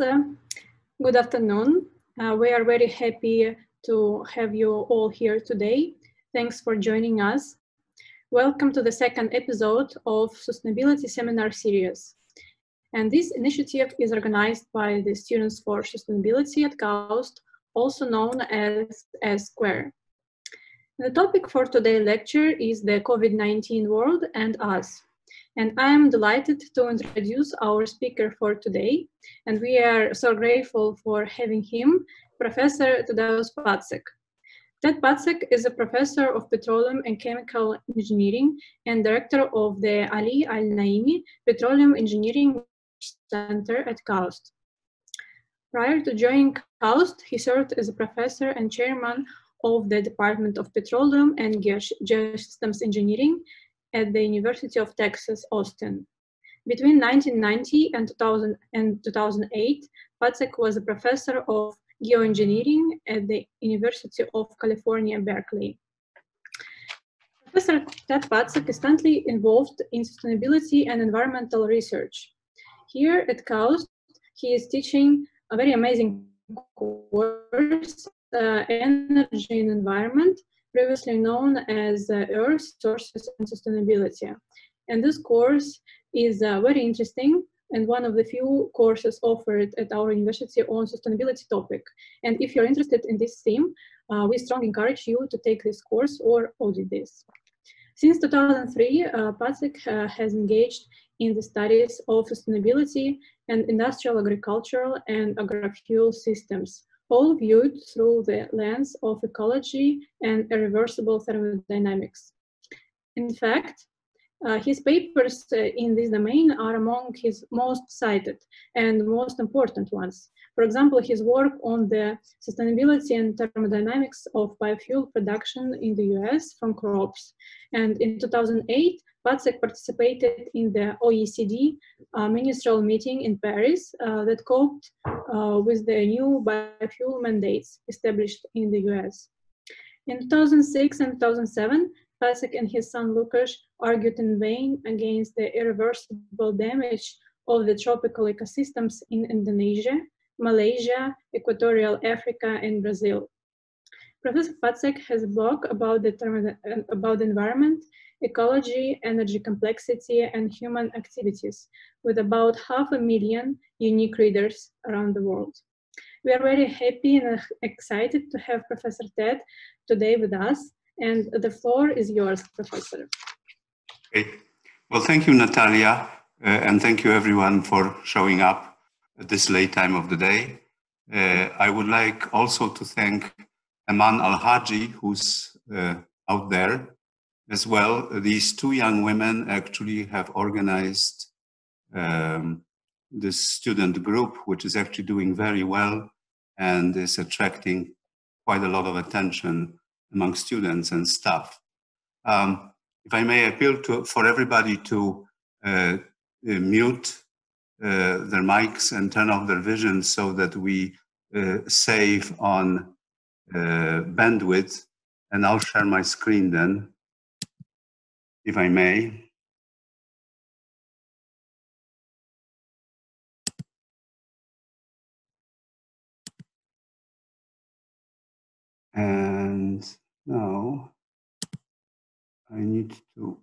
Uh, good afternoon. Uh, we are very happy to have you all here today. Thanks for joining us. Welcome to the second episode of Sustainability Seminar Series. And this initiative is organized by the Students for Sustainability at KAUST, also known as S-Square. The topic for today's lecture is the COVID-19 world and us. And I am delighted to introduce our speaker for today. And we are so grateful for having him, Professor Tadeusz Patzek. Ted Patzek is a professor of petroleum and chemical engineering and director of the Ali Al Naimi Petroleum Engineering Center at KAUST. Prior to joining KAUST, he served as a professor and chairman of the Department of Petroleum and Geosystems Engineering at the University of Texas, Austin. Between 1990 and, 2000, and 2008, Patzek was a professor of geoengineering at the University of California, Berkeley. Professor Ted Patzek is currently involved in sustainability and environmental research. Here at KAUST, he is teaching a very amazing course, uh, Energy and Environment, previously known as uh, Earth Sources and Sustainability. And this course is uh, very interesting and one of the few courses offered at our university on sustainability topic. And if you're interested in this theme, uh, we strongly encourage you to take this course or audit this. Since 2003, uh, uh, has engaged in the studies of sustainability and industrial agricultural and agrofuel systems, all viewed through the lens of ecology and irreversible thermodynamics. In fact, uh, his papers uh, in this domain are among his most cited and most important ones. For example, his work on the sustainability and thermodynamics of biofuel production in the US from crops. And in 2008, Patzek participated in the OECD uh, ministerial meeting in Paris uh, that coped uh, with the new biofuel mandates established in the US. In 2006 and 2007, Patzek and his son Lukas argued in vain against the irreversible damage of the tropical ecosystems in Indonesia, Malaysia, Equatorial Africa, and Brazil. Professor Patzek has a blog about the, about the environment, ecology, energy complexity, and human activities, with about half a million unique readers around the world. We are very happy and excited to have Professor Ted today with us and the floor is yours, Professor. Okay. Well, thank you, Natalia, uh, and thank you everyone for showing up at this late time of the day. Uh, I would like also to thank Aman Al-Haji, who's uh, out there as well. These two young women actually have organized um, this student group, which is actually doing very well and is attracting quite a lot of attention among students and staff. Um, if I may appeal to, for everybody to uh, uh, mute uh, their mics and turn off their vision so that we uh, save on Uh, bandwidth. And I'll share my screen then, if I may. And now I need to,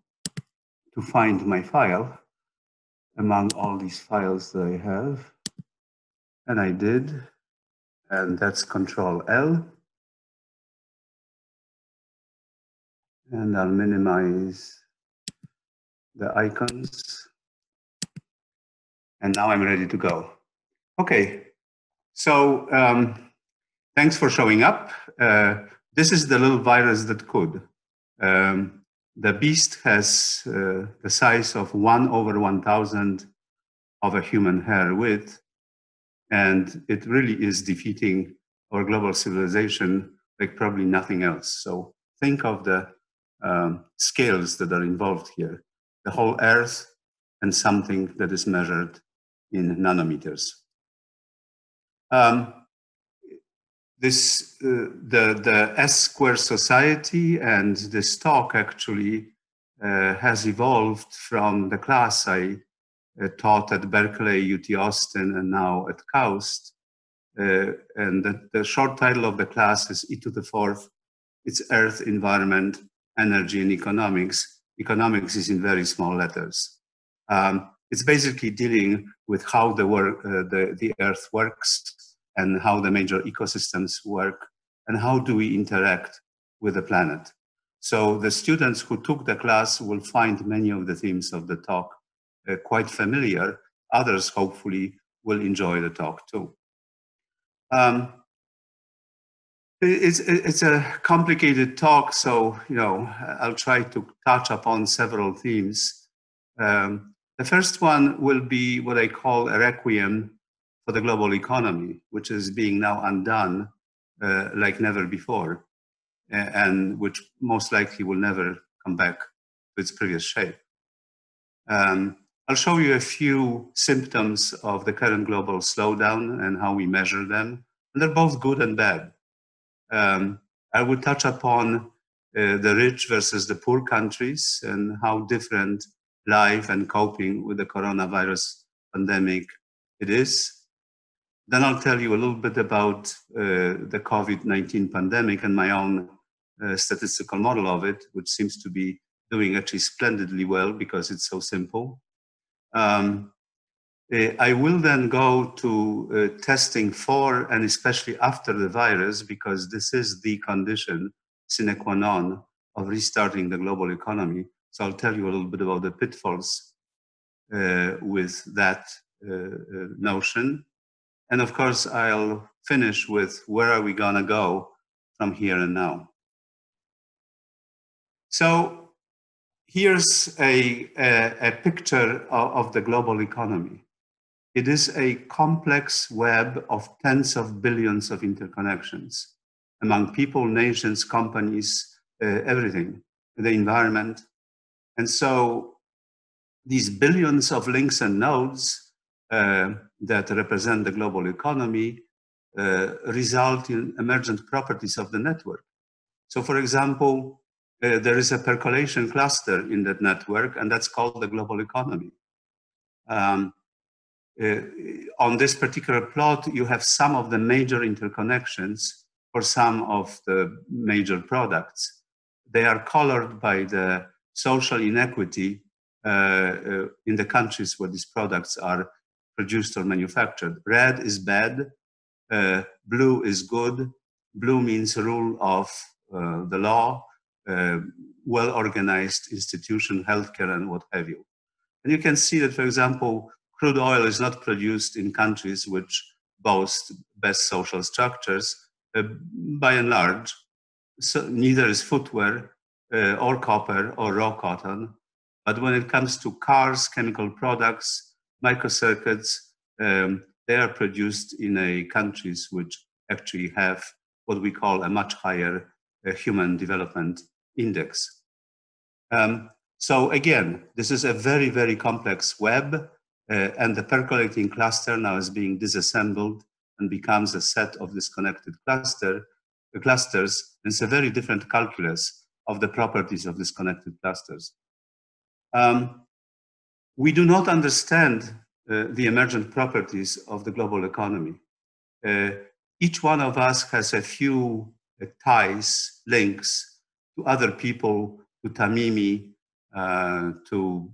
to find my file among all these files that I have. And I did, and that's Control L. And I'll minimize the icons. And now I'm ready to go. Okay, so um, Thanks for showing up. Uh, this is the little virus that could. Um, the beast has uh, the size of one over 1,000 of a human hair width, and it really is defeating our global civilization like probably nothing else. So think of the um, scales that are involved here. The whole Earth and something that is measured in nanometers. Um, this uh, the the S square society and this talk actually uh, has evolved from the class I uh, taught at Berkeley, UT Austin, and now at KAUST. Uh, and the, the, short title of the class is E to the fourth. It's Earth, Environment, Energy, and Economics. Economics is in very small letters. Um, it's basically dealing with how the, work, uh, the, the Earth works and how the major ecosystems work and how do we interact with the planet. So the students who took the class will find many of the themes of the talk uh, quite familiar. Others hopefully will enjoy the talk too. Um, it's, it's a complicated talk, so you know I'll try to touch upon several themes. Um, the first one will be what I call a requiem for the global economy, which is being now undone uh, like never before, and which most likely will never come back to its previous shape. Um, I'll show you a few symptoms of the current global slowdown and how we measure them. And they're both good and bad. Um, I will touch upon uh, the rich versus the poor countries and how different life and coping with the coronavirus pandemic it is. Then I'll tell you a little bit about uh, the COVID-19 pandemic and my own uh, statistical model of it, which seems to be doing actually splendidly well because it's so simple. Um, uh, I will then go to uh, testing for and especially after the virus because this is the condition sine qua non of restarting the global economy. So I'll tell you a little bit about the pitfalls uh, with that uh, uh, notion. And of course, I'll finish with where are we gonna go from here and now. So here's a, a, a picture of, of the global economy. It is a complex web of tens of billions of interconnections among people, nations, companies, uh, everything, the environment, and so these billions of links and nodes uh, that represent the global economy uh, result in emergent properties of the network. So for example, uh, there is a percolation cluster in that network, and that's called the global economy. Um, uh, on this particular plot, you have some of the major interconnections for some of the major products. They are colored by the social inequity uh, uh, in the countries where these products are produced or manufactured. Red is bad, uh, blue is good. Blue means rule of the law, well-organized institution, healthcare, and what have you. And you can see that, for example, crude oil is not produced in countries which boast best social structures. Uh, by and large, so neither is footwear uh, or copper or raw cotton. But when it comes to cars, chemical products, microcircuits, um, they are produced in a countries which actually have what we call a much higher uh, human development index. Um, so again, this is a very, very complex web uh, and the percolating cluster now is being disassembled and becomes a set of disconnected cluster, uh, clusters. It's a very different calculus of the properties of disconnected clusters. Um, we do not understand uh, the emergent properties of the global economy. Uh, each one of us has a few uh, ties, links to other people, to Tamimi, uh, to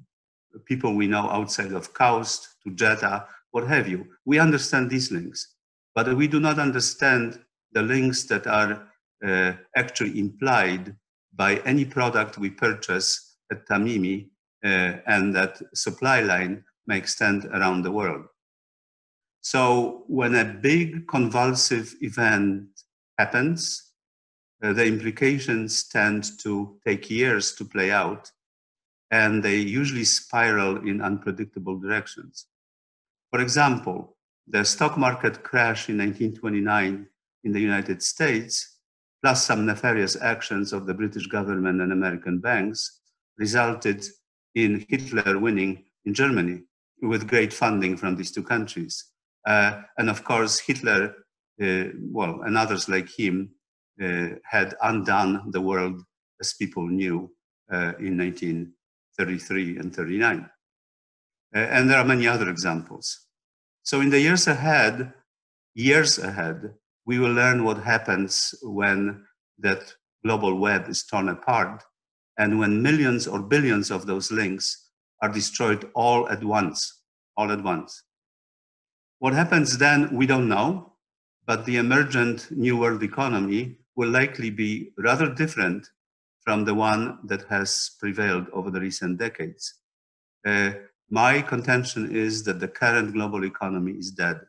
people we know outside of KAUST, to Jeddah, what have you. We understand these links, but we do not understand the links that are uh, actually implied by any product we purchase at Tamimi uh, and that supply line may extend around the world. So when a big convulsive event happens, uh, the implications tend to take years to play out and they usually spiral in unpredictable directions. For example, the stock market crash in 1929 in the United States, plus some nefarious actions of the British government and American banks, resulted in Hitler winning in Germany with great funding from these two countries. Uh, and of course, Hitler, uh, well, and others like him, uh, had undone the world as people knew uh, in 19. 33 and 39. Uh, and there are many other examples. So in the years ahead, years ahead, we will learn what happens when that global web is torn apart and when millions or billions of those links are destroyed all at once, all at once. What happens then, we don't know, but the emergent new world economy will likely be rather different from the one that has prevailed over the recent decades. Uh, my contention is that the current global economy is dead.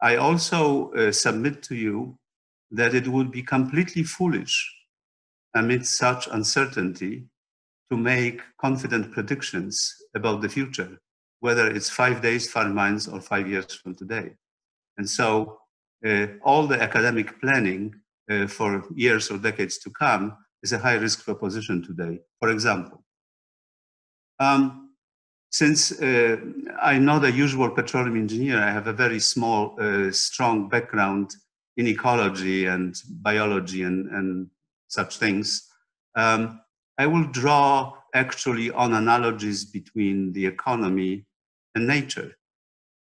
I also uh, submit to you that it would be completely foolish amid such uncertainty to make confident predictions about the future, whether it's five days, five months, or five years from today. And so uh, all the academic planning uh, for years or decades to come is a high risk proposition today. For example, um, since uh, I'm not a usual petroleum engineer, I have a very small, uh, strong background in ecology and biology and, and such things. Um, I will draw actually on analogies between the economy and nature.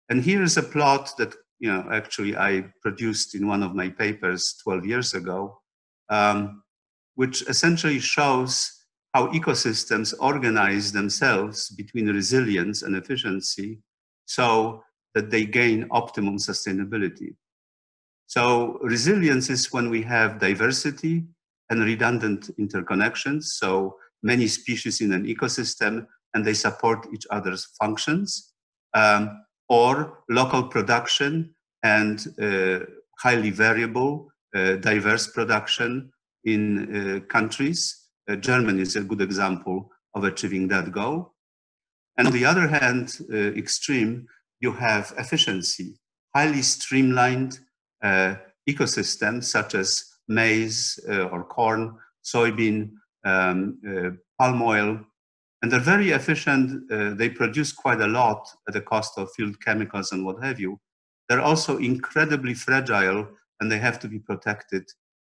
And here is a plot that you know actually I produced in one of my papers 12 years ago, um, which essentially shows how ecosystems organize themselves between resilience and efficiency so that they gain optimum sustainability. So resilience is when we have diversity and redundant interconnections. So many species in an ecosystem and they support each other's functions. Um, or local production and uh, highly variable, uh, diverse production in countries. Uh, Germany is a good example of achieving that goal. And on the other hand, uh, extreme, you have efficiency, highly streamlined uh, ecosystems such as maize or corn, soybean, um, uh, palm oil, and they're very efficient. Uh, they produce quite a lot at the cost of field chemicals and what have you. They're also incredibly fragile and they have to be protected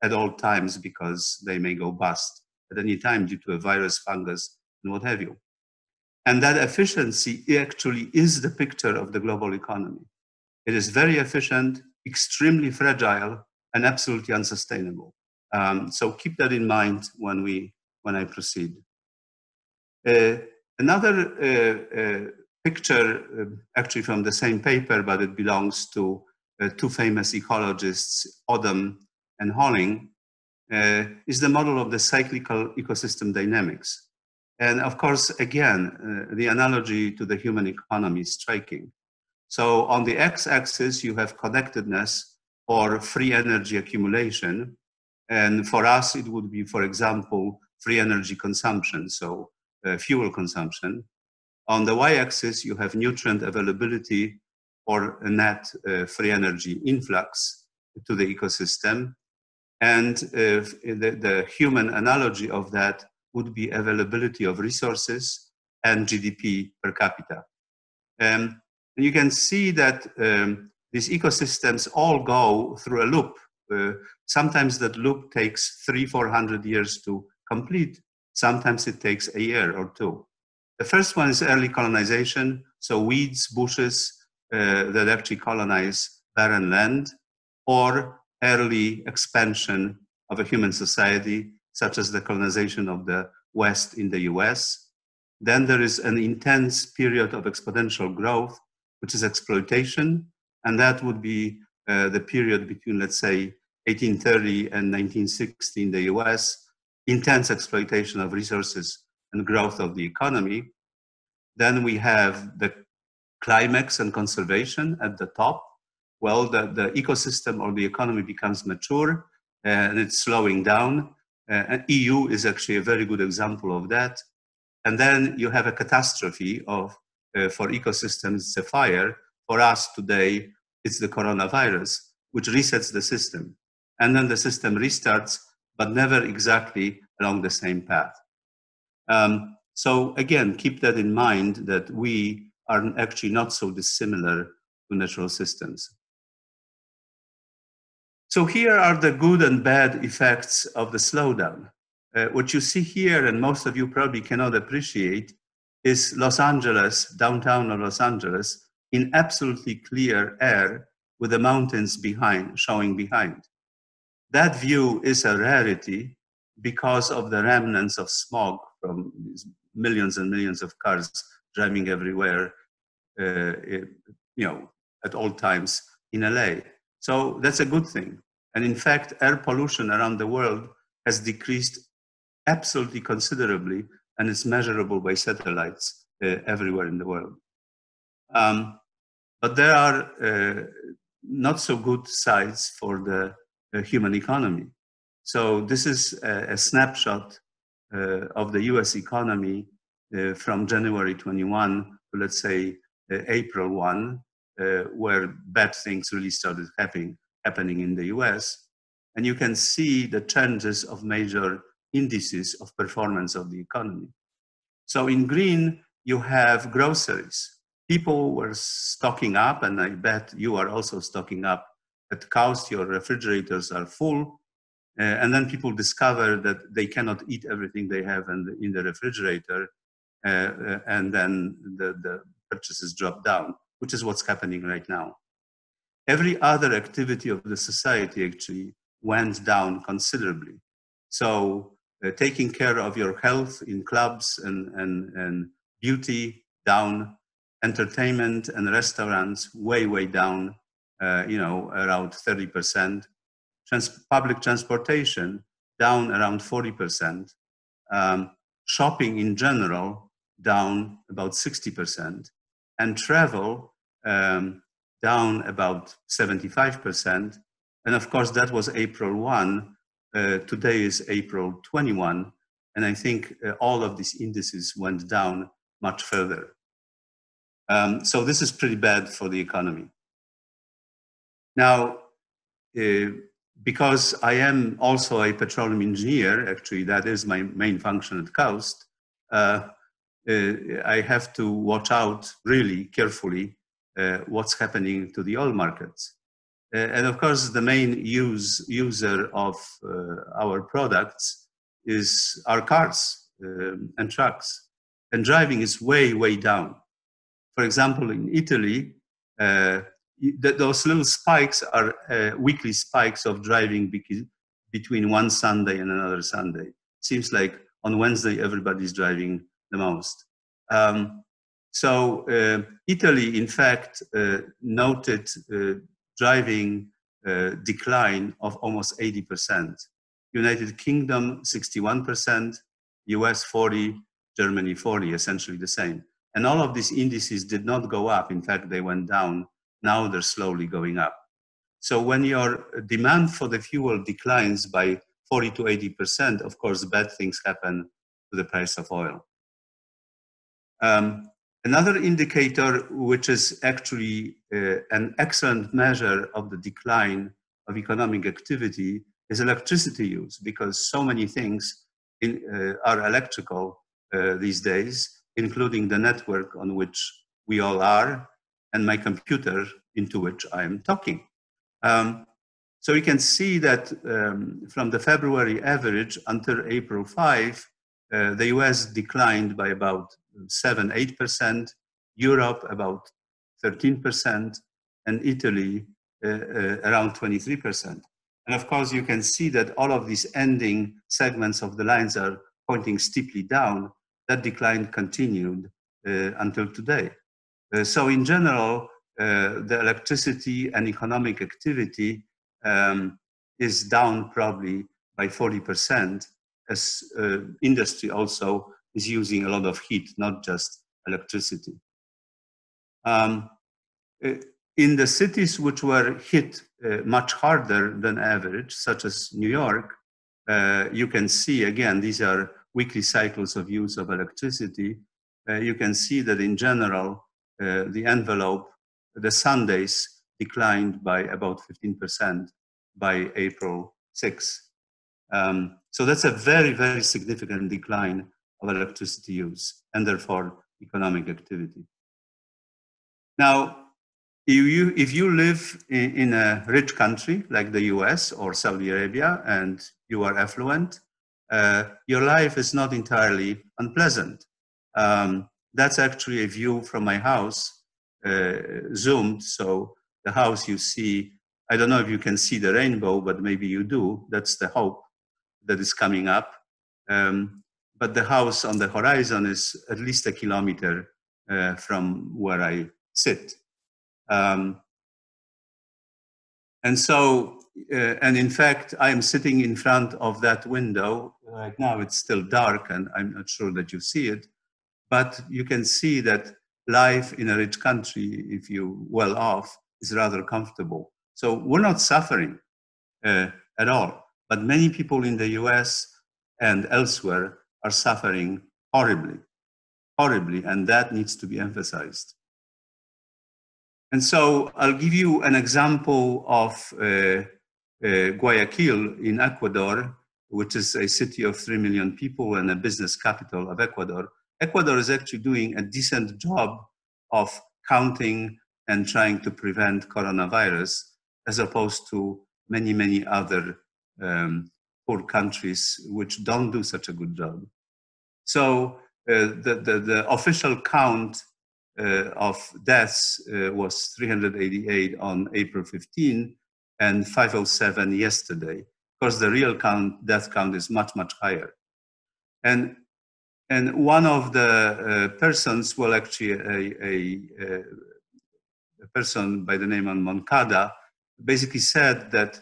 at all times because they may go bust at any time due to a virus, fungus, and what have you. And that efficiency actually is the picture of the global economy. It is very efficient, extremely fragile, and absolutely unsustainable. Um, so keep that in mind when we when I proceed. Uh, another uh, uh, picture, um, actually from the same paper, but it belongs to uh, two famous ecologists, Odum and Holling, uh, is the model of the cyclical ecosystem dynamics. And of course, again, uh, the analogy to the human economy is striking. So on the x-axis, you have connectedness or free energy accumulation. And for us, it would be, for example, free energy consumption, so uh, fuel consumption. On the y-axis, you have nutrient availability or net uh, free energy influx to the ecosystem. And uh, the, the human analogy of that would be availability of resources and GDP per capita. Um, and you can see that um, these ecosystems all go through a loop. Uh, sometimes that loop takes three, four hundred years to complete. Sometimes it takes a year or two. The first one is early colonization, so weeds, bushes uh, that actually colonize barren land, or early expansion of a human society, such as the colonization of the West in the US. Then there is an intense period of exponential growth, which is exploitation, and that would be uh, the period between, let's say, 1830 and 1960 in the US, intense exploitation of resources and growth of the economy. Then we have the climax and conservation at the top. Well, the, the ecosystem or the economy becomes mature and it's slowing down. Uh, and EU is actually a very good example of that. And then you have a catastrophe of, uh, for ecosystems, it's a fire. For us today, it's the coronavirus, which resets the system. And then the system restarts, but never exactly along the same path. Um, so again, keep that in mind that we are actually not so dissimilar to natural systems. So here are the good and bad effects of the slowdown. Uh, what you see here, and most of you probably cannot appreciate, is Los Angeles, downtown of Los Angeles, in absolutely clear air with the mountains behind, showing behind. That view is a rarity because of the remnants of smog from millions and millions of cars driving everywhere, uh, you know, at all times in LA. So that's a good thing. And in fact, air pollution around the world has decreased absolutely considerably and is measurable by satellites uh, everywhere in the world. Um, but there are uh, not so good sides for the uh, human economy. So this is a, a snapshot uh, of the US economy uh, from January 21 to let's say uh, April 1, where bad things really started happening, happening in the US. And you can see the changes of major indices of performance of the economy. So in green, you have groceries. People were stocking up, and I bet you are also stocking up. At KAUST, your refrigerators are full, uh, and then people discover that they cannot eat everything they have in the, in the refrigerator, uh, uh, and then the, the purchases drop down, which is what's happening right now. Every other activity of the society actually went down considerably. So, uh, taking care of your health in clubs and, and, and beauty down, entertainment and restaurants way, way down, uh, you know, around 30% trans- public transportation down around 40%, um, shopping in general down about 60%, and travel um, down about 75%. And of course, that was April 1. Uh, today is April 21. And I think uh, all of these indices went down much further. Um, so this is pretty bad for the economy. Now, uh, because I am also a petroleum engineer, actually, that is my main function at KAUST, uh, uh, I have to watch out really carefully what's happening to the oil markets. Uh, and of course, the main use, user of uh, our products is our cars um, and trucks. And driving is way, way down. For example, in Italy, uh, those little spikes are uh, weekly spikes of driving between one Sunday and another Sunday. Seems like on Wednesday everybody's driving the most. Um, so uh, Italy, in fact, uh, noted uh, driving decline of almost 80%. United Kingdom 61%, US 40, Germany 40, essentially the same. And all of these indices did not go up. In fact, they went down now they're slowly going up. So when your demand for the fuel declines by 40 to 80%, of course, bad things happen to the price of oil. Um, another indicator, which is actually uh, an excellent measure of the decline of economic activity, is electricity use, because so many things in, uh, are electrical uh, these days, including the network on which we all are, and my computer into which I am talking. Um, so we can see that um, from the February average until April 5, uh, the US declined by about 7 8%, Europe about 13%, and Italy uh, uh, around 23%. And of course, you can see that all of these ending segments of the lines are pointing steeply down. That decline continued uh, until today. Uh, so in general, uh, the electricity and economic activity um, is down probably by 40% as uh, industry also is using a lot of heat, not just electricity. Um, in the cities which were hit uh, much harder than average, such as New York, uh, you can see again, these are weekly cycles of use of electricity. Uh, you can see that in general, the envelope, the Sundays declined by about 15% by April 6. Um, so that's a very, very significant decline of electricity use and therefore economic activity. Now, if you, if you live in, in, a rich country like the US or Saudi Arabia and you are affluent, uh, your life is not entirely unpleasant. Um, That's actually a view from my house, uh, zoomed. So the house you see, I don't know if you can see the rainbow, but maybe you do. That's the hope that is coming up. Um, but the house on the horizon is at least a kilometer uh, from where I sit. Um, and so, uh, and in fact, I am sitting in front of that window. Right now, it's still dark, and I'm not sure that you see it, but you can see that life in a rich country, if you're well off, is rather comfortable. So we're not suffering uh, at all. But many people in the US and elsewhere are suffering horribly, horribly, and that needs to be emphasized. And so I'll give you an example of uh, uh, Guayaquil in Ecuador, which is a city of 3 million people and a business capital of Ecuador. Ecuador is actually doing a decent job of counting and trying to prevent coronavirus, as opposed to many, many other um, poor countries which don't do such a good job. So uh, the, the, the, official count uh, of deaths uh, was 388 on April 15 and 507 yesterday. Of course, the real count, death count is much, much higher. And, and one of the uh, persons, well, actually, a, a, a person by the name of Moncada, basically said that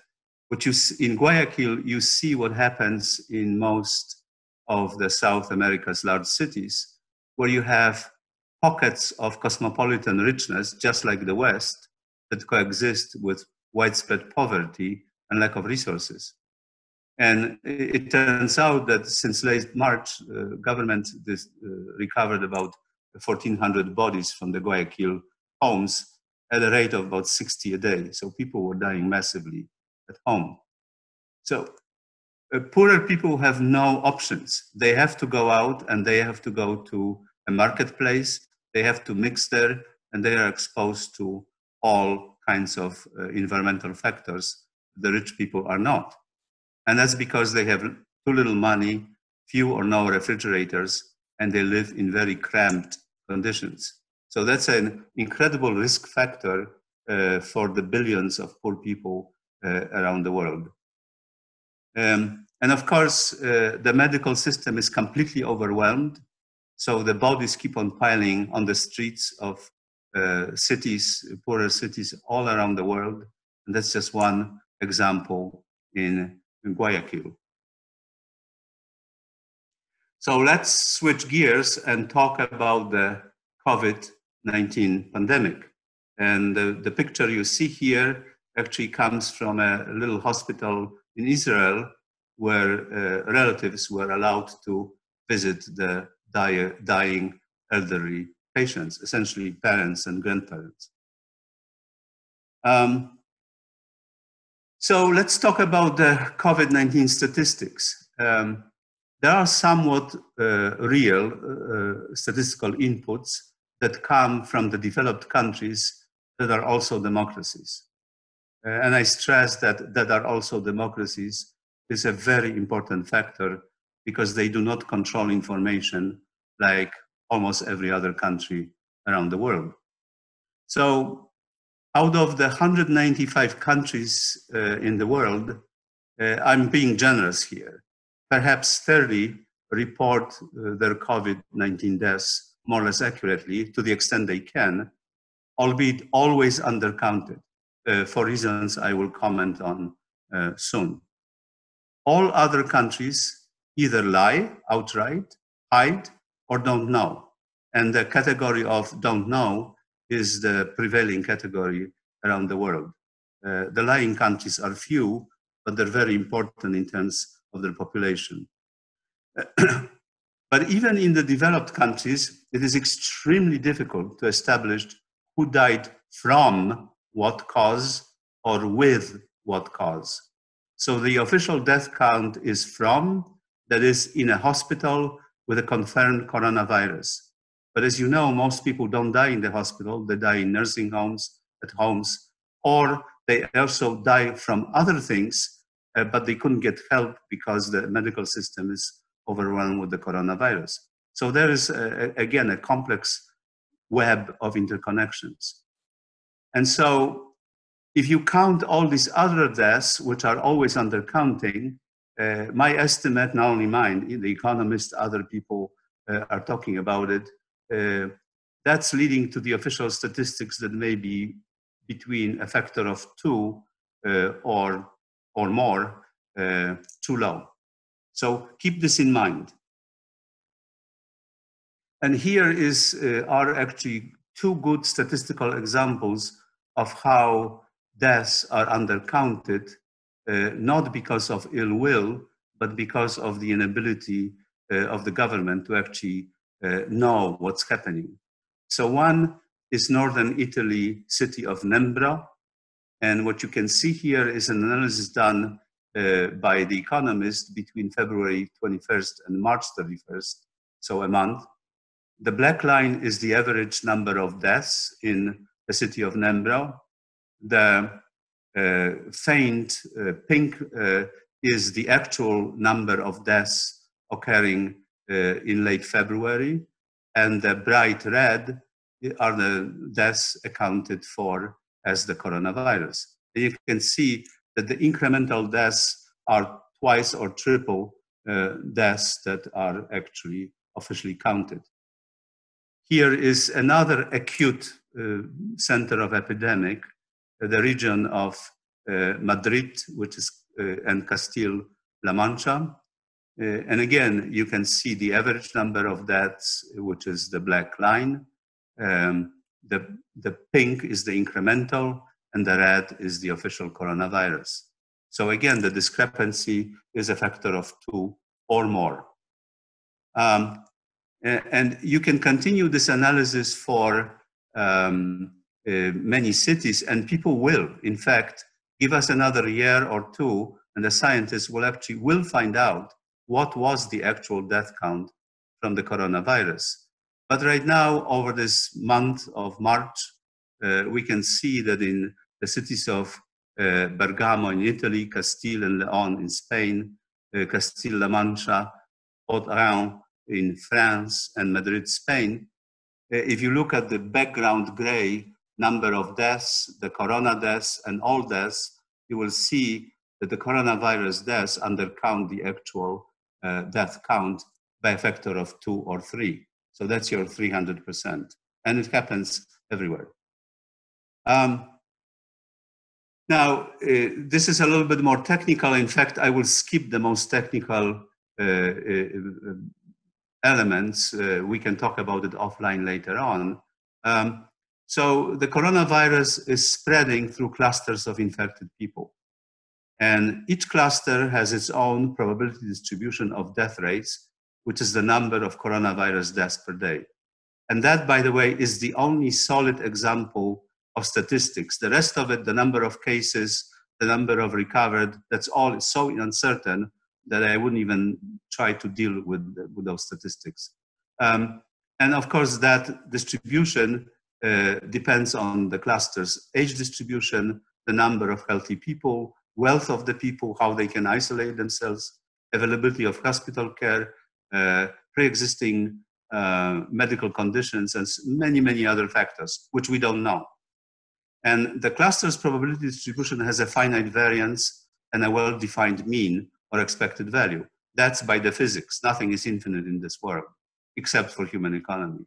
what you see, in Guayaquil, you see what happens in most of the South America's large cities, where you have pockets of cosmopolitan richness, just like the West, that coexist with widespread poverty and lack of resources. And it turns out that since late March, uh, government this, uh, recovered about 1,400 bodies from the Guayaquil homes at a rate of about 60 a day. So people were dying massively at home. So uh, poorer people have no options. They have to go out and they have to go to a marketplace. They have to mix there and they are exposed to all kinds of uh, environmental factors. The rich people are not. And that's because they have too little money, few or no refrigerators, and they live in very cramped conditions. So that's an incredible risk factor uh, for the billions of poor people uh, around the world. Um, and of course, uh, the medical system is completely overwhelmed. So the bodies keep on piling on the streets of uh, cities, poorer cities all around the world. And that's just one example in, in Guayaquil. So let's switch gears and talk about the COVID-19 pandemic. And the, the picture you see here actually comes from a little hospital in Israel where uh, relatives were allowed to visit the dying elderly patients, essentially parents and grandparents. Um, so let's talk about the COVID-19 statistics. Um, there are somewhat uh, real uh, statistical inputs that come from the developed countries that are also democracies. Uh, and I stress that that are also democracies is a very important factor because they do not control information like almost every other country around the world. So out of the 195 countries uh, in the world, uh, I'm being generous here. Perhaps 30 report uh, their COVID-19 deaths more or less accurately to the extent they can, albeit always undercounted uh, for reasons I will comment on uh, soon. All other countries either lie outright, hide, or don't know. And the category of don't know is the prevailing category around the world. Uh, the lying countries are few, but they're very important in terms of their population. but even in the developed countries, it is extremely difficult to establish who died from what cause or with what cause. So the official death count is from, that is in a hospital with a confirmed coronavirus. But as you know, most people don't die in the hospital, they die in nursing homes, at homes, or they also die from other things, uh, but they couldn't get help because the medical system is overwhelmed with the coronavirus. So there is, a, again, a complex web of interconnections. And so if you count all these other deaths, which are always undercounting, uh, my estimate, not only mine, the economists, other people uh, are talking about it, uh, that's leading to the official statistics that may be between a factor of two uh, or, or more uh, too low. So keep this in mind. And here is, uh, are actually two good statistical examples of how deaths are undercounted, uh, not because of ill will, but because of the inability uh, of the government to actually uh, know what's happening. So one is northern Italy city of Nembro. And what you can see here is an analysis done uh, by The Economist between February 21st and March 31st, so a month. The black line is the average number of deaths in the city of Nembro. The uh, faint uh, pink uh, is the actual number of deaths occurring uh, in late February, and the bright red are the deaths accounted for as the coronavirus. And you can see that the incremental deaths are twice or triple uh, deaths that are actually officially counted. Here is another acute uh, center of epidemic, the region of uh, Madrid, which is uh, and Castile-La Mancha. Uh, and again, you can see the average number of deaths, which is the black line. Um, the, the pink is the incremental, and the red is the official coronavirus. So again, the discrepancy is a factor of two or more. Um, and you can continue this analysis for um, many cities, and people will, in fact, give us another year or two, and the scientists will actually will find out what was the actual death count from the coronavirus. But right now, over this month of March, uh, we can see that in the cities of uh, Bergamo in Italy, Castile and Leon in Spain, uh, Castile-La Mancha, Haute-Rhin in France, and Madrid, Spain, uh, if you look at the background gray number of deaths, the corona deaths, and all deaths, you will see that the coronavirus deaths undercount the actual uh, death count by a factor of two or three. So that's your 300%. And it happens everywhere. Um, now, uh, this is a little bit more technical. In fact, I will skip the most technical uh, uh, elements. Uh, we can talk about it offline later on. Um, so the coronavirus is spreading through clusters of infected people. And each cluster has its own probability distribution of death rates, which is the number of coronavirus deaths per day. And that, by the way, is the only solid example of statistics. The rest of it, the number of cases, the number of recovered, that's all so uncertain that I wouldn't even try to deal with, with those statistics. Um, and of course, that distribution uh, depends on the clusters, age distribution, the number of healthy people, wealth of the people, how they can isolate themselves, availability of hospital care, uh, pre-existing uh, medical conditions, and many, many other factors, which we don't know. And the cluster's probability distribution has a finite variance and a well-defined mean or expected value. That's by the physics. Nothing is infinite in this world, except for human economy.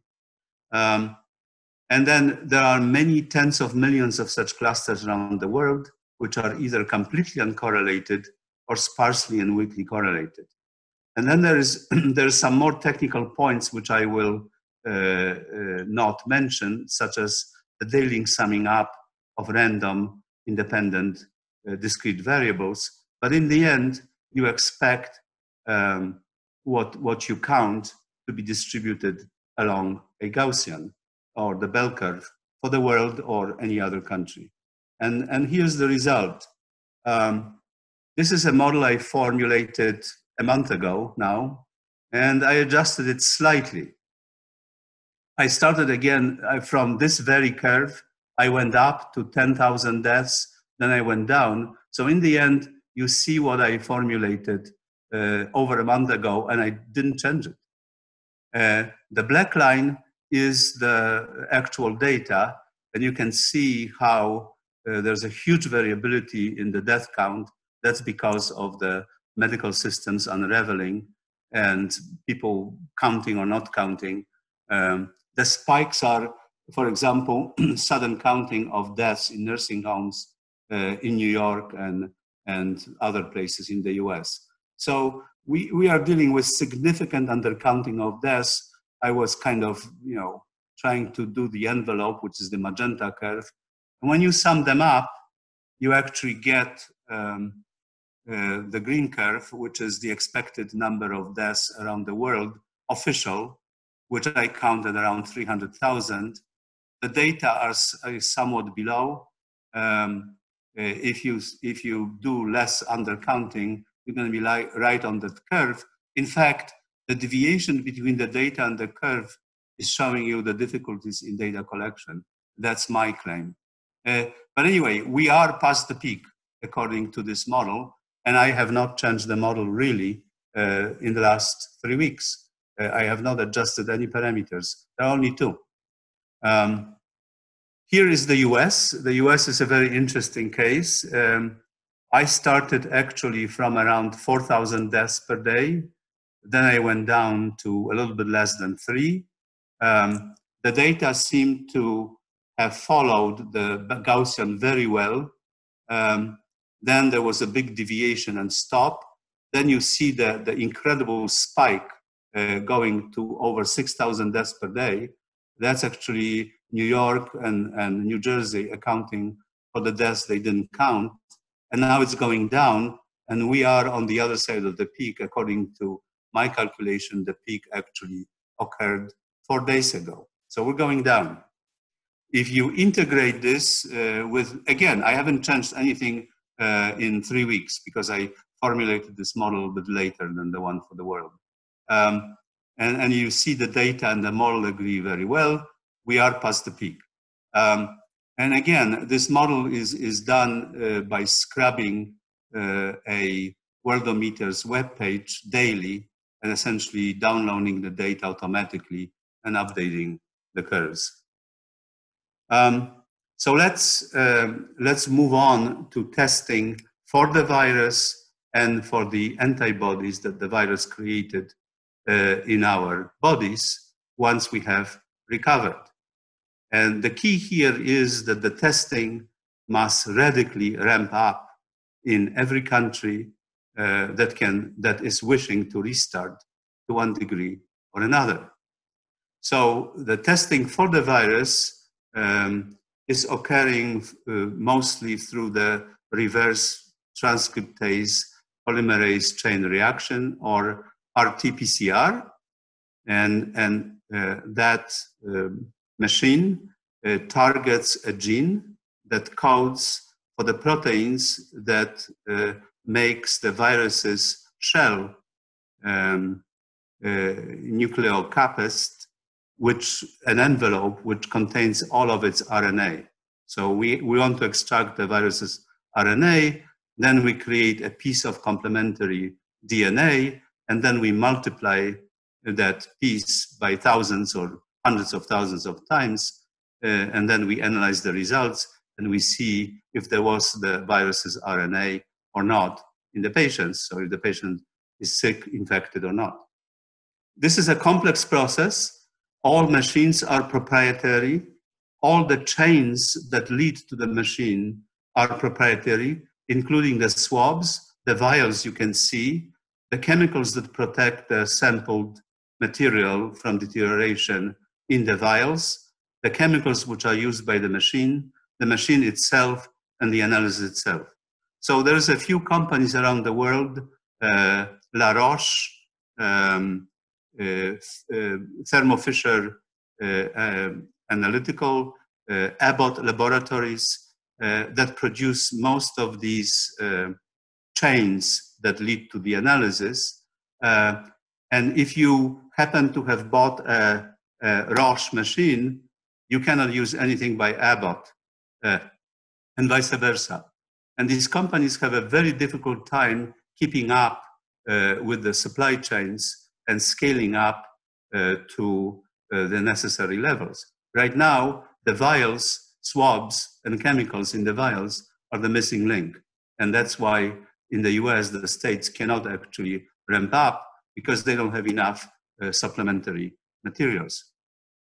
Um, and then there are many tens of millions of such clusters around the world, which are either completely uncorrelated or sparsely and weakly correlated. And then there is there's some more technical points which I will uh, uh, not mention, such as the daily summing up of random, independent, uh, discrete variables. But in the end, you expect um, what, what you count to be distributed along a Gaussian or the bell curve for the world or any other country. And, and here's the result. Um, this is a model I formulated a month ago now, and I adjusted it slightly. I started again uh, from this very curve I went up to 10,000 deaths, then I went down. So in the end, you see what I formulated uh, over a month ago, and I didn't change it. Uh, the black line is the actual data, and you can see how uh, there's a huge variability in the death count. That's because of the medical systems unraveling and people counting or not counting. Um, the spikes are, for example, sudden counting of deaths in nursing homes uh, in New York and, and other places in the US. So we, we are dealing with significant undercounting of deaths. I was kind of, you know, trying to do the envelope, which is the magenta curve. And when you sum them up, you actually get um, uh, the green curve, which is the expected number of deaths around the world, official, which I counted around 300,000. The data are, are, somewhat below. Um, uh, if you if you do less undercounting, you're going to be like right on that curve. In fact, the deviation between the data and the curve is showing you the difficulties in data collection. That's my claim. Uh, but anyway, we are past the peak according to this model, and I have not changed the model really uh, in the last three weeks. Uh, I have not adjusted any parameters. There are only two. Um, here is the US. The US is a very interesting case. Um, I started actually from around 4,000 deaths per day. Then I went down to a little bit less than three. Um, the data seemed to have followed the Gaussian very well. Um, then there was a big deviation and stop. Then you see the, the incredible spike uh, going to over 6,000 deaths per day. That's actually New York and, and New Jersey accounting for the deaths they didn't count and now it's going down and we are on the other side of the peak according to my calculation the peak actually occurred four days ago. So we're going down. If you integrate this uh, with again i haven't changed anything uh, in three weeks because i formulated this model a bit later than the one for the world. Um, and, and you see the data and the model agree very well. We are past the peak. Um, and again, this model is, is done uh, by scrubbing uh, a Worldometer's web page daily and essentially downloading the data automatically and updating the curves. Um, so let's, um, let's move on to testing for the virus and for the antibodies that the virus created uh, in our bodies once we have recovered. And the key here is that the testing must radically ramp up in every country uh, that can that is wishing to restart to one degree or another. So the testing for the virus um, is occurring uh, mostly through the reverse transcriptase polymerase chain reaction or RT-PCR, and and uh, that um, machine uh, targets a gene that codes for the proteins that uh, makes the virus's shell um, uh, nucleocapsid, which an envelope which contains all of its RNA. So we, we want to extract the virus's RNA, then we create a piece of complementary DNA, and then we multiply that piece by thousands or hundreds of thousands of times, uh, and then we analyze the results and we see if there was the virus's RNA or not in the patients, so if the patient is sick, infected or not. This is a complex process. All machines are proprietary. All the chains that lead to the machine are proprietary, including the swabs, the vials you can see, the chemicals that protect the sampled material from deterioration in the vials, the chemicals which are used by the machine, the machine itself, and the analysis itself. So there's a few companies around the world, uh, La Roche, um, uh, uh, Thermo Fisher uh, um, Analytical, uh, Abbott Laboratories, uh, that produce most of these chains that lead to the analysis. and if you happen to have bought a uh, Roche machine, you cannot use anything by Abbott, uh, and vice versa. And these companies have a very difficult time keeping up uh, with the supply chains and scaling up uh, to uh, the necessary levels. Right now, the vials, swabs, and chemicals in the vials are the missing link. And that's why in the US, the states cannot actually ramp up because they don't have enough uh, supplementary materials.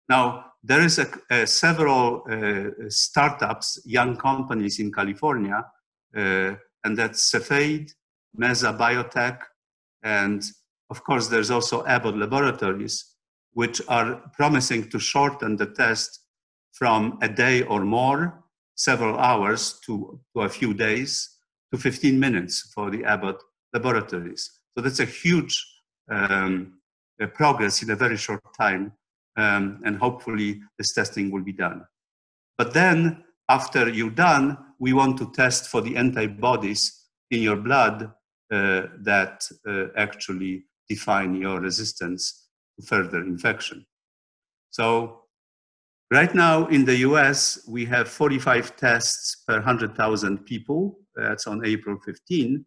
Now, there is a, a several uh, startups, young companies in California, and that's Cepheid, Mesa Biotech, and of course, there's also Abbott Laboratories, which are promising to shorten the test from a day or more, several hours to, to a few days, to 15 minutes for the Abbott Laboratories. So that's a huge um, progress in a very short time, um, and hopefully this testing will be done. But then, after you're done, we want to test for the antibodies in your blood uh, that uh, actually define your resistance to further infection. So right now in the US, we have 45 tests per 100,000 people. That's on April 15.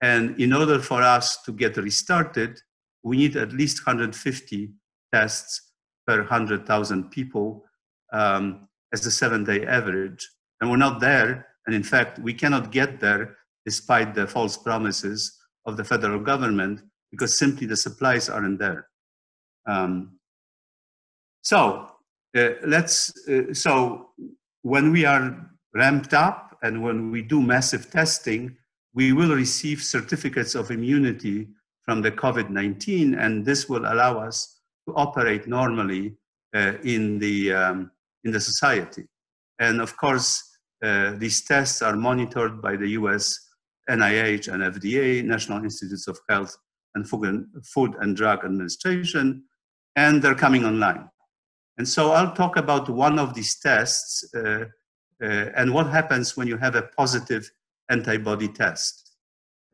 And in order for us to get restarted, we need at least 150 tests per 100,000 people um, as a seven day average. And we're not there. And in fact, we cannot get there despite the false promises of the federal government because simply the supplies aren't there. Um, so uh, let's, uh, so when we are ramped up and when we do massive testing, we will receive certificates of immunity from the COVID-19 and this will allow us to operate normally uh, in, the, um, in the society. And of course, uh, these tests are monitored by the US NIH and FDA, National Institutes of Health and Food and Drug Administration, and they're coming online. And so I'll talk about one of these tests uh, uh, and what happens when you have a positive antibody test.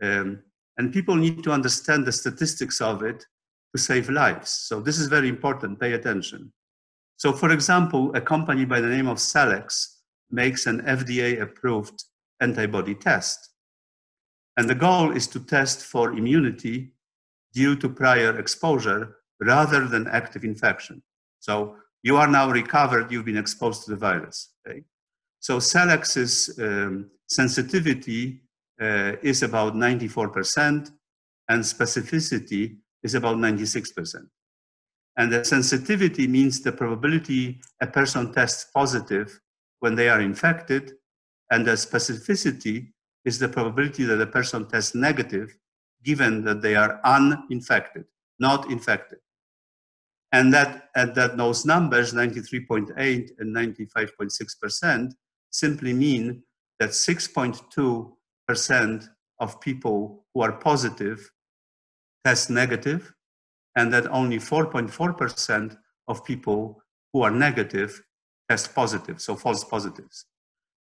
Um, and people need to understand the statistics of it to save lives. So this is very important, pay attention. So for example, a company by the name of Cellex makes an FDA approved antibody test. And the goal is to test for immunity due to prior exposure rather than active infection. So you are now recovered, you've been exposed to the virus. Okay? So Cellex's um, sensitivity uh, is about 94% and specificity is about 96%. And the sensitivity means the probability a person tests positive when they are infected, and the specificity is the probability that a person tests negative given that they are uninfected, not infected. And that, and that those numbers, 93.8 and 95.6%, simply mean that 6.2% of people who are positive test negative, and that only 4.4% of people who are negative test positive, so false positives.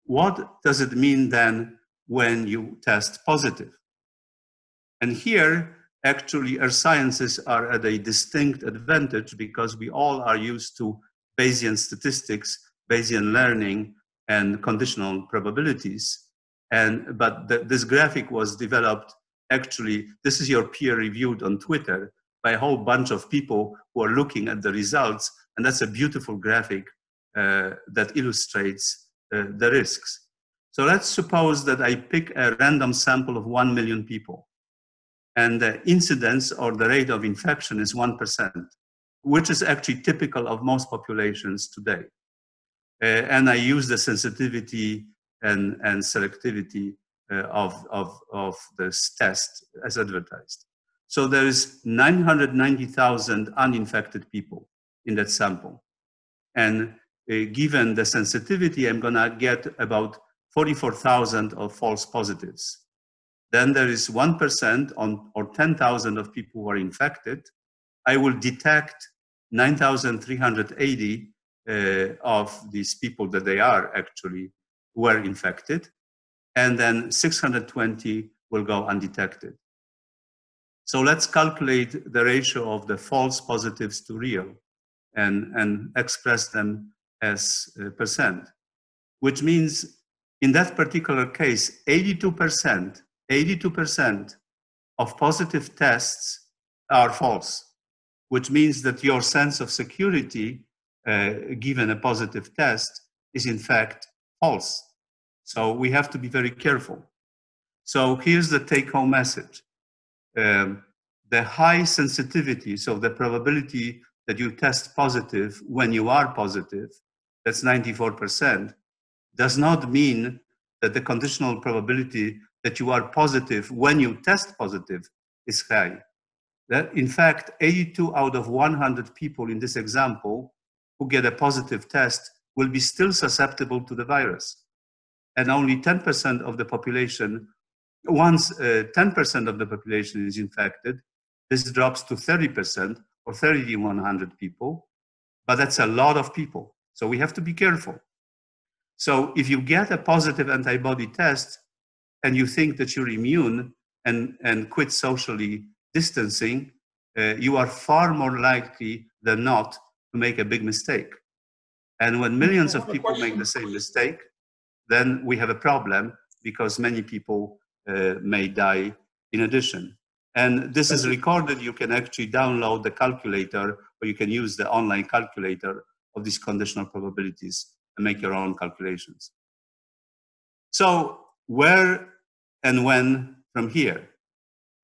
What does it mean then when you test positive? And here, actually, our sciences are at a distinct advantage because we all are used to Bayesian statistics, Bayesian learning, and conditional probabilities. And but the, this graphic was developed actually. This is your peer reviewed on Twitter by a whole bunch of people who are looking at the results, and that's a beautiful graphic that illustrates uh, the risks. So let's suppose that I pick a random sample of one million people and the incidence or the rate of infection is 1%, which is actually typical of most populations today. Uh, and I use the sensitivity and, and selectivity uh, of, of, of this test as advertised. So there is 990,000 uninfected people in that sample. And uh, given the sensitivity, I'm gonna get about 44,000 of false positives. Then there is 1% on, or 10,000 of people who are infected. I will detect 9,380 uh, of these people that they are actually were infected. And then 620 will go undetected. So let's calculate the ratio of the false positives to real and, and express them as uh, percent, which means in that particular case, 82% 82% of positive tests are false. which means that your sense of security, uh, given a positive test, is in fact false. So we have to be very careful. So here's the take home message. Um, the high sensitivity, so the probability that you test positive when you are positive, that's 94%, does not mean that the conditional probability that you are positive when you test positive is high. That in fact, 82 out of 100 people in this example who get a positive test will be still susceptible to the virus. And only 10% of the population, once uh, 10% of the population is infected, this drops to 30% or 3,100 people. But that's a lot of people. So we have to be careful. So if you get a positive antibody test and you think that you're immune and, and quit socially distancing, uh, you are far more likely than not to make a big mistake. And when millions of people make the same mistake, then we have a problem because many people uh, may die in addition. And this is recorded. You can actually download the calculator or you can use the online calculator of these conditional probabilities and make your own calculations. So where and when from here?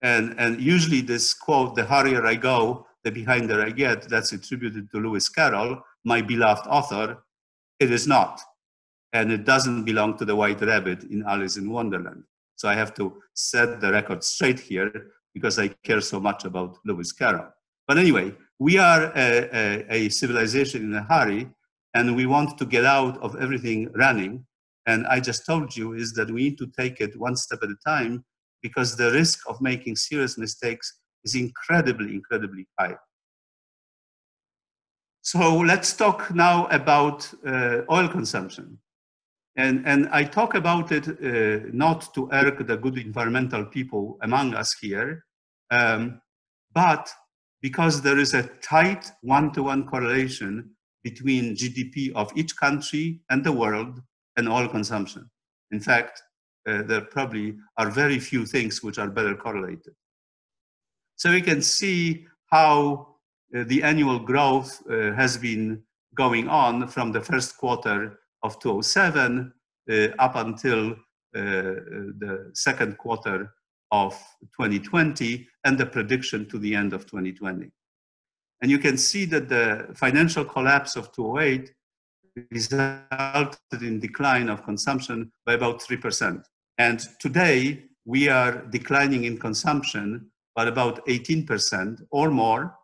And, and usually this quote, the higher I go, the behinder I get, that's attributed to Lewis Carroll, my beloved author. It is not. And it doesn't belong to the white rabbit in Alice in Wonderland. So I have to set the record straight here because I care so much about Lewis Carroll. But anyway, we are a, a, a civilization in a hurry and we want to get out of everything running. And I just told you is that we need to take it one step at a time because the risk of making serious mistakes is incredibly, incredibly high. So let's talk now about uh, oil consumption. And, and I talk about it uh, not to irk the good environmental people among us here, um, but because there is a tight one-to-one correlation between GDP of each country and the world and oil consumption. In fact, uh, there probably are very few things which are better correlated. So we can see how uh, the annual growth uh, has been going on from the first quarter of 2007 uh, up until uh, the second quarter of 2020 and the prediction to the end of 2020. And you can see that the financial collapse of 2008 resulted in decline of consumption by about 3%. And today we are declining in consumption by about 18% or more.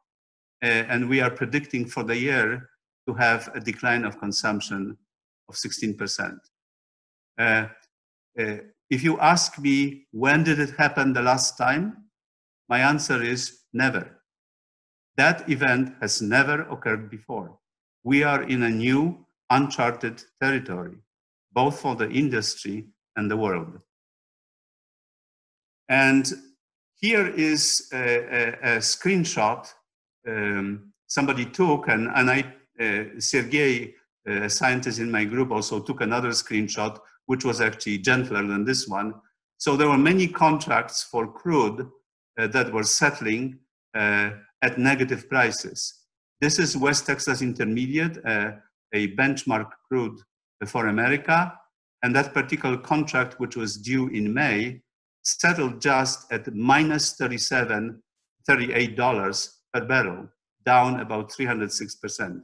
Uh, and we are predicting for the year to have a decline of consumption of 16%. Uh, uh, if you ask me, when did it happen the last time? My answer is never. That event has never occurred before. We are in a new, uncharted territory, both for the industry and the world. And here is a, a, a screenshot um, somebody took, and, and I, uh, Sergey, uh, a scientist in my group, also took another screenshot which was actually gentler than this one. So there were many contracts for crude uh, that were settling uh, at negative prices. This is West Texas Intermediate, uh, a benchmark crude for America. And that particular contract, which was due in May, settled just at minus 37, $38 per barrel, down about 306%.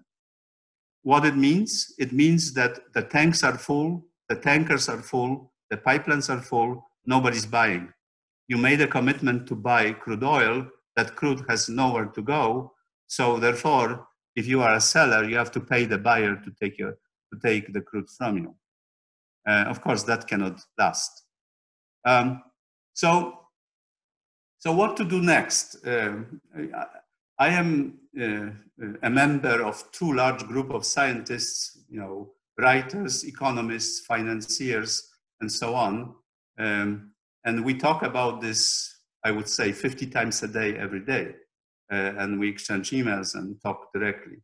What it means? It means that the tanks are full, the tankers are full, the pipelines are full, nobody's buying. You made a commitment to buy crude oil, that crude has nowhere to go. So therefore, if you are a seller, you have to pay the buyer to take, your, to take the crude from you. Uh, of course, that cannot last. Um, so, so what to do next? Uh, I am uh, a member of two large group of scientists, you know, writers, economists, financiers, and so on. Um, and we talk about this, I would say, 50 times a day, every day. Uh, and we exchange emails and talk directly.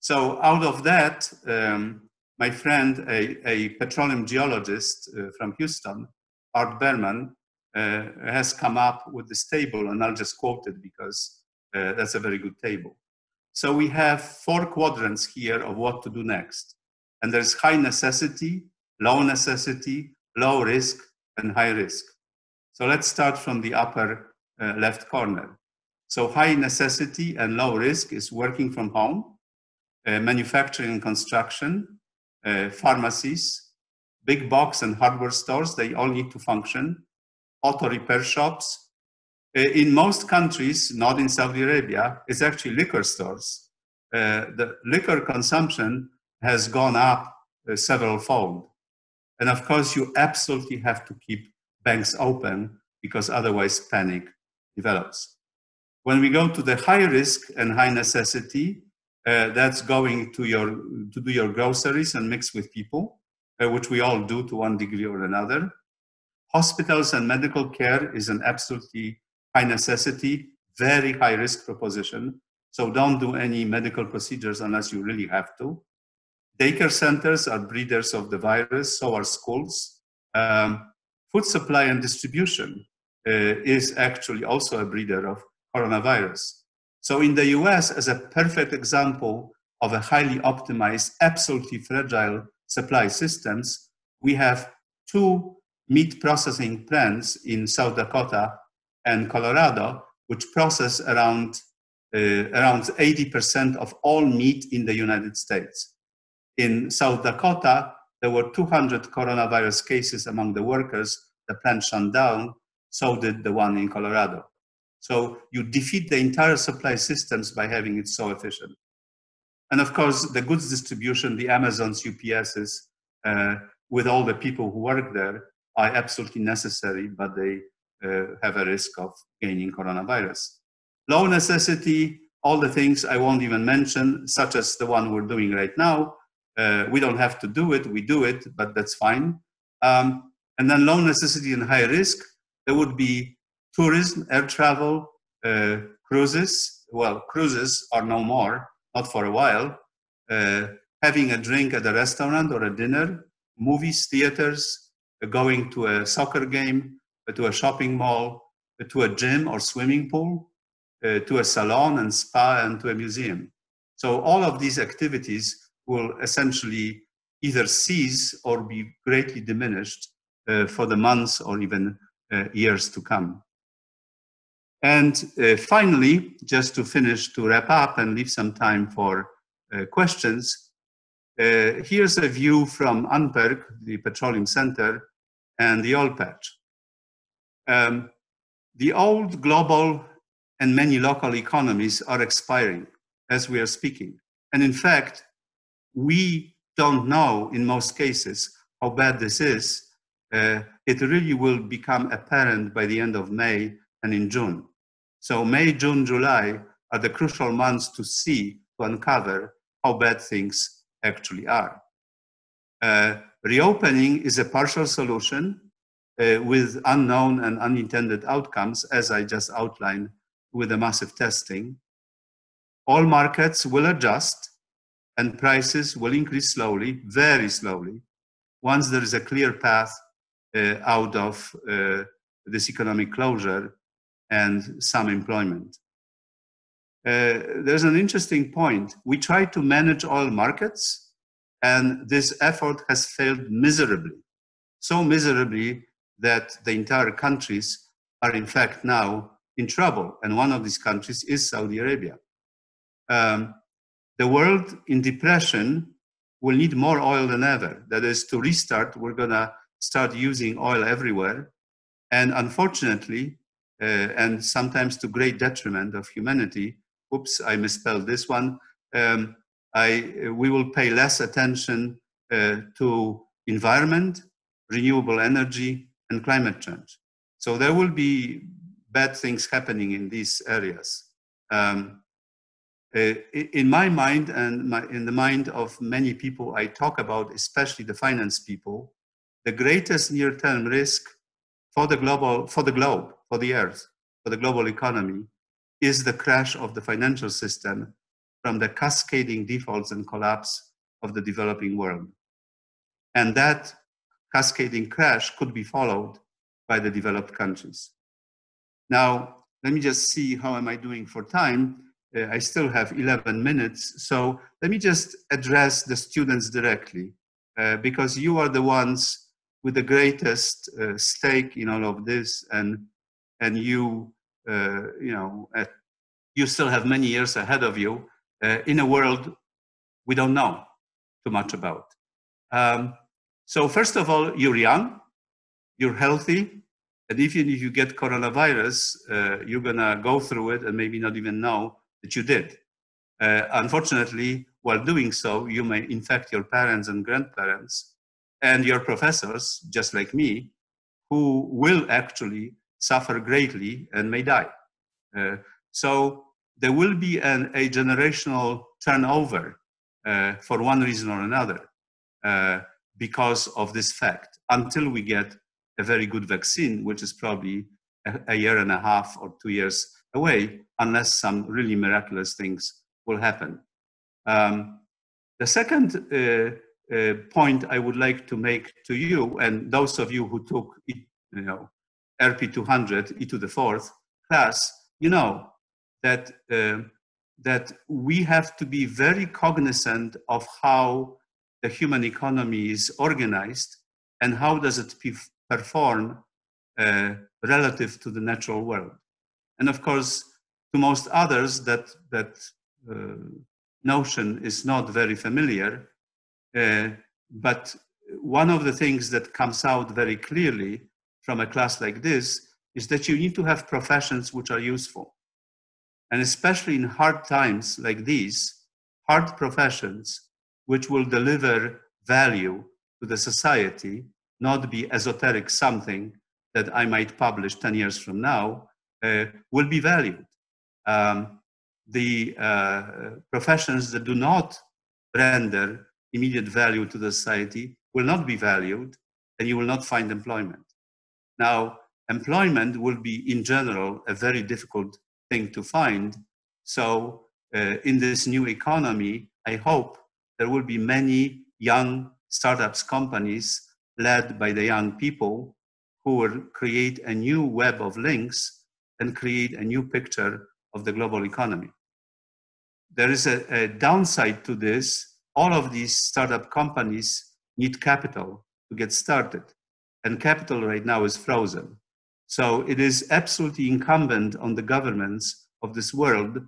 So out of that, um, my friend, a, a petroleum geologist uh, from Houston, Art Berman, uh, has come up with this table, and I'll just quote it because uh, that's a very good table. So we have four quadrants here of what to do next. And there's high necessity, low necessity, low risk, and high risk. So let's start from the upper uh, left corner. So high necessity and low risk is working from home, uh, manufacturing and construction, uh, pharmacies, big box and hardware stores, they all need to function, auto repair shops. Uh, in most countries, not in Saudi Arabia, it's actually liquor stores. Uh, the liquor consumption has gone up uh, several fold. And of course, you absolutely have to keep banks open because otherwise panic develops. When we go to the high risk and high necessity, uh, that's going to your to do your groceries and mix with people, uh, which we all do to one degree or another. Hospitals and medical care is an absolutely high necessity, very high risk proposition. So don't do any medical procedures unless you really have to. Daycare centers are breeders of the virus, so are schools. Um, food supply and distribution uh, is actually also a breeder of coronavirus. So in the US, as a perfect example of a highly optimized, absolutely fragile supply systems, we have two meat processing plants in South Dakota and Colorado, which process around, uh, around 80% of all meat in the United States. In South Dakota, there were 200 coronavirus cases among the workers. The plant shut down, so did the one in Colorado. So you defeat the entire supply systems by having it so efficient. And of course, the goods distribution, the Amazons, UPSs, uh, with all the people who work there, are absolutely necessary, but they have a risk of gaining coronavirus. Low necessity, all the things I won't even mention, such as the one we're doing right now. Uh, we don't have to do it, we do it, but that's fine. Um, and then low necessity and high risk, there would be tourism, air travel, uh, cruises. Well, cruises are no more, not for a while. Uh, having a drink at a restaurant or a dinner, movies, theaters, uh, going to a soccer game, uh, to a shopping mall, uh, to a gym or swimming pool, uh, to a salon and spa, and to a museum. So all of these activities will essentially either cease or be greatly diminished for the months or even years to come. And uh, finally, just to finish, to wrap up and leave some time for uh, questions, uh, here's a view from Antwerp, the petroleum center, and the oil patch. Um, the old global and many local economies are expiring as we are speaking. And in fact, we don't know in most cases how bad this is. Uh, it really will become apparent by the end of May and in June. So May, June, July are the crucial months to see, to uncover how bad things actually are. Uh, reopening is a partial solution with unknown and unintended outcomes, as I just outlined with the massive testing. All markets will adjust and prices will increase slowly, very slowly, once there is a clear path uh, out of uh, this economic closure and some employment. Uh, there's an interesting point. We try to manage oil markets, and this effort has failed miserably. So miserably that the entire countries are, in fact, now in trouble. And one of these countries is Saudi Arabia. Um, the world in depression will need more oil than ever. That is, to restart, we're going to start using oil everywhere. And unfortunately, uh, and sometimes to great detriment of humanity. Oops, I misspelled this one. Um, I, we will pay less attention uh, to environment, renewable energy, and climate change. So there will be bad things happening in these areas. Um, uh, in my mind and my, in the mind of many people I talk about, especially the finance people, the greatest near-term risk for the global for the globe for the earth, for the global economy, is the crash of the financial system from the cascading defaults and collapse of the developing world. And that cascading crash could be followed by the developed countries. Now, let me just see how am I doing for time. uh, I still have 11 minutes. So let me just address the students directly uh, because you are the ones with the greatest uh, stake in all of this and, and you, uh, you know, you still have many years ahead of you uh, in a world we don't know too much about. Um, so first of all, you're young, you're healthy, and even if you get coronavirus, uh, you're gonna go through it and maybe not even know that you did. Uh, unfortunately, while doing so, you may infect your parents and grandparents and your professors, just like me, who will actually suffer greatly and may die. Uh, so there will be an, a generational turnover uh, for one reason or another uh, because of this fact until we get a very good vaccine, which is probably a, a year and a half or two years away, unless some really miraculous things will happen. Um, the second uh, uh, point I would like to make to you, and those of you who took, you know, RP200, e to the fourth class, you know that uh, that we have to be very cognizant of how the human economy is organized and how does it perform uh, relative to the natural world. And of course, to most others, that, that uh, notion is not very familiar. Uh, but one of the things that comes out very clearly from a class like this is that you need to have professions which are useful. And especially in hard times like these, hard professions which will deliver value to the society, not be esoteric something that I might publish 10 years from now, uh, will be valued. Um, the uh, professions that do not render immediate value to the society will not be valued and you will not find employment. Now, employment will be in general a very difficult thing to find. So uh, in this new economy, I hope there will be many young startups companies led by the young people who will create a new web of links and create a new picture of the global economy. There is a, a downside to this. All of these startup companies need capital to get started, and capital right now is frozen. So it is absolutely incumbent on the governments of this world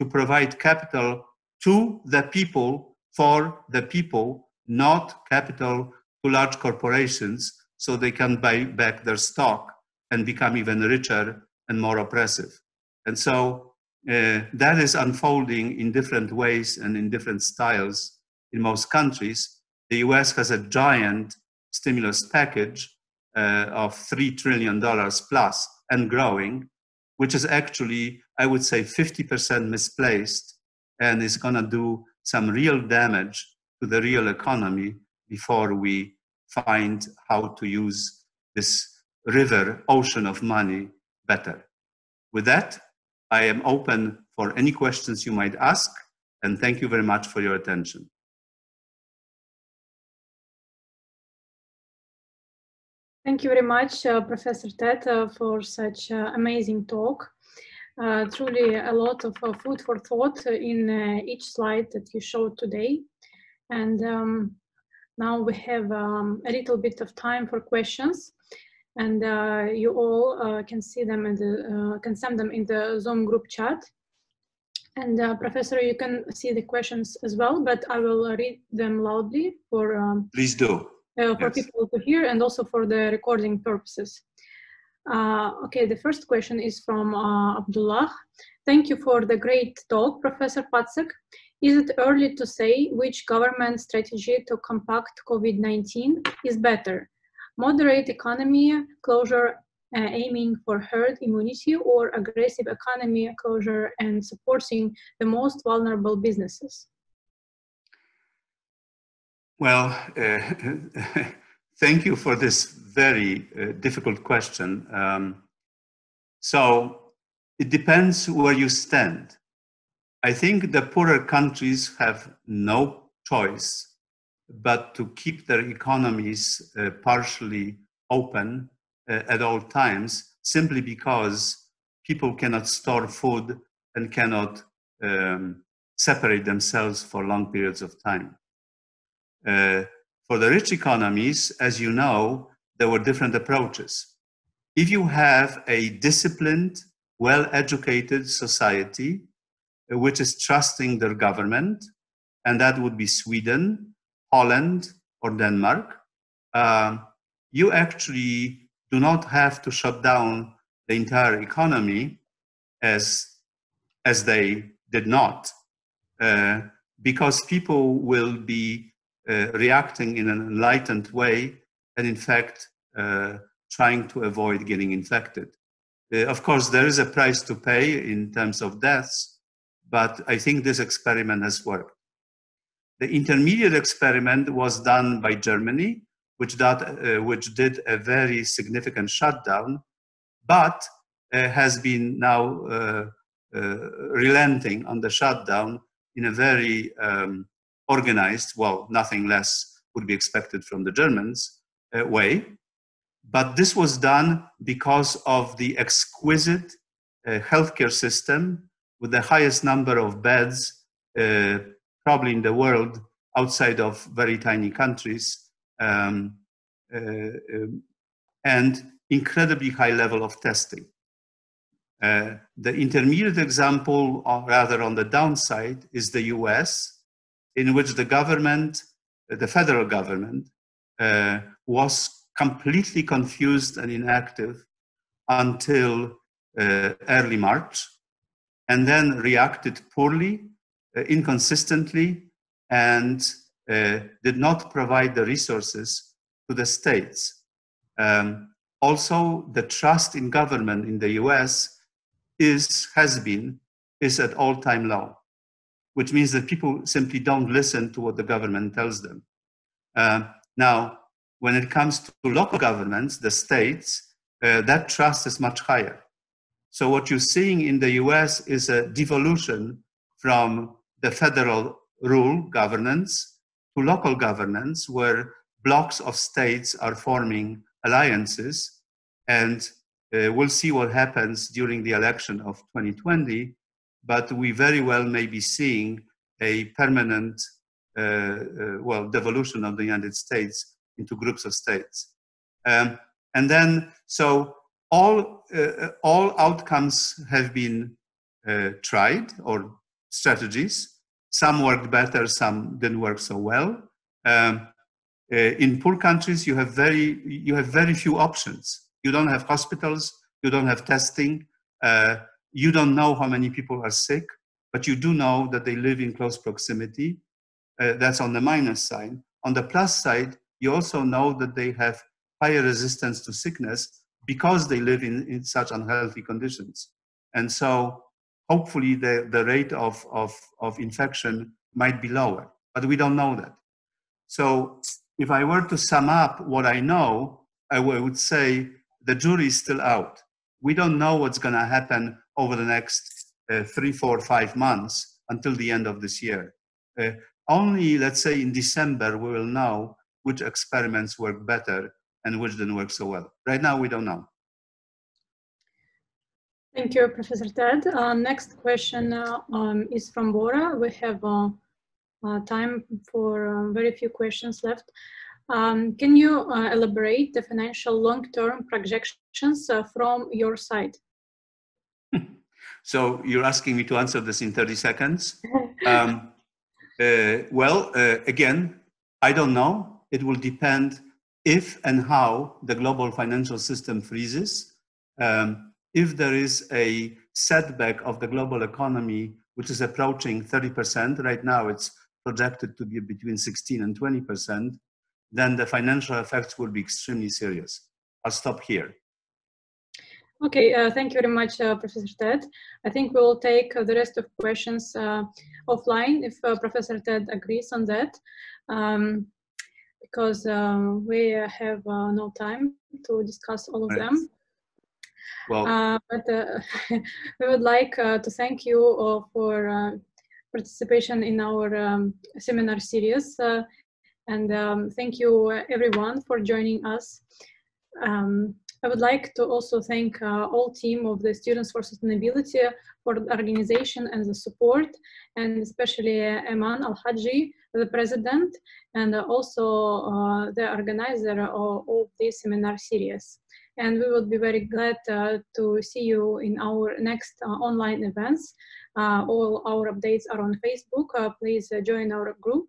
to provide capital to the people for the people, not capital to large corporations so they can buy back their stock and become even richer and more oppressive. And so uh, that is unfolding in different ways and in different styles in most countries. The US has a giant stimulus package uh, of $3 trillion plus and growing, which is actually, I would say, 50% misplaced and is going to do some real damage to the real economy before we find how to use this river, ocean of money better. With that, I am open for any questions you might ask, and thank you very much for your attention. Thank you very much, uh, Professor Ted, uh, for such uh, amazing talk. Uh, truly a lot of uh, food for thought in uh, each slide that you showed today. And um, now we have um, a little bit of time for questions and uh, you all uh, can see them and uh, can send them in the Zoom group chat. And uh, Professor, you can see the questions as well, but I will read them loudly for um, please do uh, for yes. people to hear and also for the recording purposes. Uh, okay, the first question is from Abdullah. Thank you for the great talk, Professor Patzek. Is it early to say which government strategy to combat COVID-19 is better? Moderate economy closure uh, aiming for herd immunity or aggressive economy closure and supporting the most vulnerable businesses? Well, uh, thank you for this very uh, difficult question. Um, so it depends where you stand. I think the poorer countries have no choice but to keep their economies uh, partially open uh, at all times simply because people cannot store food and cannot um, separate themselves for long periods of time. Uh, for the rich economies, as you know, there were different approaches. If you have a disciplined, well educated society uh, which is trusting their government, and that would be Sweden, Holland, or Denmark, uh, you actually do not have to shut down the entire economy as, as they did not, uh, because people will be reacting in an enlightened way and, in fact, uh, trying to avoid getting infected. Uh, of course, there is a price to pay in terms of deaths, but I think this experiment has worked. The intermediate experiment was done by Germany, which, that, uh, which did a very significant shutdown, but uh, has been now uh, uh, relenting on the shutdown in a very um, organized, well, nothing less would be expected from the Germans uh, way. But this was done because of the exquisite uh, healthcare system with the highest number of beds, uh, probably in the world, outside of very tiny countries, um, uh, um, and incredibly high level of testing. Uh, the intermediate example, or rather on the downside, is the US, in which the government, the federal government, uh, was completely confused and inactive until uh, early March, and then reacted poorly, uh, inconsistently, and uh, did not provide the resources to the states. Um, also, the trust in government in the US is, has been, is at all-time low, which means that people simply don't listen to what the government tells them. Uh, now, when it comes to local governments, the states, uh, that trust is much higher. So what you're seeing in the US is a devolution from the federal rule governance to local governance where blocks of states are forming alliances and uh, we'll see what happens during the election of 2020, but we very well may be seeing a permanent, uh, uh, well, devolution of the United States into groups of states. Um, and then, so all, uh, all outcomes have been uh, tried or strategies. Some worked better, some didn't work so well. Um, uh, in poor countries, you have very, you have very few options you don't have hospitals, you don't have testing, uh, you don't know how many people are sick, but you do know that they live in close proximity. Uh, that's on the minus side. On the plus side, you also know that they have higher resistance to sickness because they live in, in such unhealthy conditions. And so hopefully the, the rate of, of, of infection might be lower, but we don't know that. So if I were to sum up what I know, I would say the jury is still out. We don't know what's going to happen over the next uh, three, four, five months until the end of this year. Uh, only, let's say, in December, we will know which experiments work better and which didn't work so well. Right now, we don't know. Thank you, Professor Ted. Uh, next question uh, um, is from Bora. We have uh, uh time for uh, very few questions left. Um, can you uh, elaborate the financial long-term projections uh, from your side? So you're asking me to answer this in 30 seconds? um, uh, well, uh, again, I don't know. It will depend if and how the global financial system freezes. Um, if there is a setback of the global economy, which is approaching 30%, right now it's projected to be between 16 and 20%, then the financial effects will be extremely serious. I'll stop here. Okay, uh, thank you very much, uh, Professor Ted. I think we'll take uh, the rest of questions uh, offline if uh, Professor Ted agrees on that, um, because um, we have uh, no time to discuss all of right. them. Well, but we would like to thank you for participation in our um, seminar series and um, thank you everyone for joining us. Um, I would like to also thank uh, all team of the Students for Sustainability for the organization and the support, and especially uh, Eman Al-Haji, the president, and also uh, the organizer of, of this seminar series. And we will be very glad uh, to see you in our next uh, online events. Uh, all our updates are on Facebook. please join our group.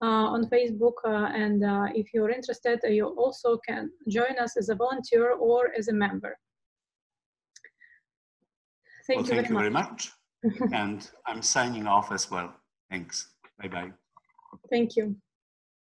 Uh, on Facebook. Uh, and uh, if you're interested, you also can join us as a volunteer or as a member. Thank well, you, thank very, you much. very much. and I'm signing off as well. Thanks. Bye bye. Thank you.